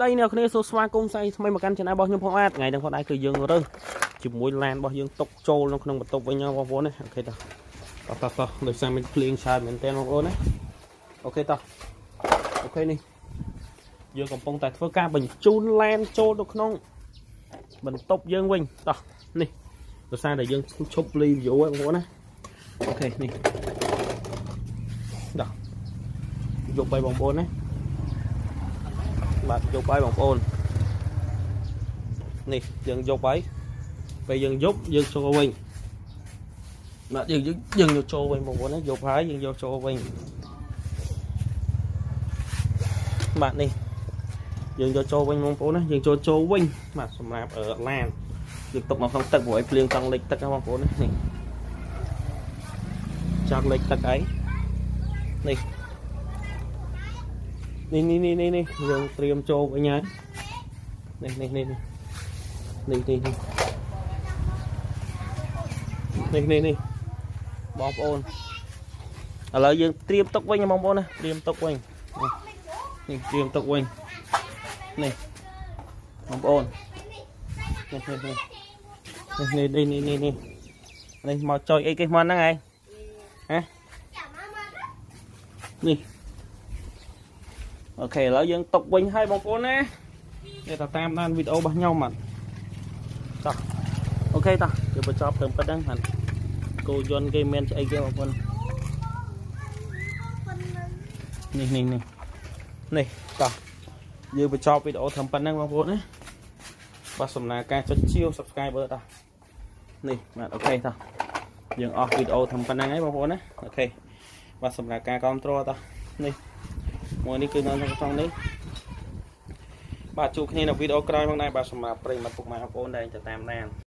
ទាំងអស់គ្នាសូមស្វាគមន៍សាជាថ្មីមកកាន់ channel របស់ខ្ញុំផងបាទថ្ងៃនេះផងដែរគឺយើងរើសជាមួយឡានរបស់យើងទុកចូលនៅក្នុងបន្ទប់វិញបងប្អូនណា okay តោះតោះតោះតោះដោយសារមានភ្លៀងឆាយមែនតើបងប្អូនណា okay តោះ okay នេះយើងកំពុងតែធ្វើការបញ្ជូនឡានចូលទៅក្នុងបន្ទប់យើងវិញតោះនេះដោយសារតែយើងឈប់ live វីដេអូបងប្អូនណា okay នេះតោះយកបីបងប្អូនណា បាទយកបាយបងប្អូននេះយើងយកបាយពេលយើងយកយើងចូលវិញបាទយើងយើងយកចូលវិញបងប្អូនណាយកបាយយើងយកចូលវិញបាទនេះយើងយកចូលវិញបងប្អូនណាយើងចូលចូលវិញបាទសម្រាប់ឡានយើងទុកនៅក្នុងទឹកព្រោះឲ្យភ្លៀងចង់លិចទឹកណាបងប្អូនណានេះចង់លិចទឹកអីនេះ នេះនេះនេះនេះយើងត្រៀមចូលវិញហើយនេះនេះនេះនេះនេះនេះនេះនេះនេះបងប្អូនឥឡូវយើងត្រៀមទុកវិញបងប្អូនណាត្រៀមទុកវិញនេះត្រៀមទុកវិញនេះបងប្អូននេះនេះនេះនេះនេះនេះនេះនេះមកចុយអីគេមកហ្នឹងឯងហ៎នេះ អូខេឥឡូវយើងຕົកវិញហើយបងប្អូនណានេះតតាមដានវីដេអូរបស់ខ្ញុំបាទតោះអូខេតោះយើងបញ្ចប់ត្រឹមប៉ុណ្្នឹងបាទគោយន្តគេមានស្អីគេបងប្អូននេះនេះនេះនេះតោះយើងបញ្ចប់វីដេអូត្រឹមប៉ុណ្្នឹងបងប្អូនណាបាទសំណើការចុចជាវ Subscriber តោះនេះបាទអូខេតោះយើងអស់វីដេអូត្រឹមប៉ុណ្្នឹងហើយបងប្អូនណាអូខេបាទសម្រាប់ការគ្រប់គ្រងតោះនេះ មួយនេះគឺនៅក្នុងក្នុងនេះបាទជួបគ្នានៅវីដេអូក្រោយផងដែរបាទសម្រាប់ប្រិយមិត្តពុកម៉ែបងប្អូនដែលតាមដាន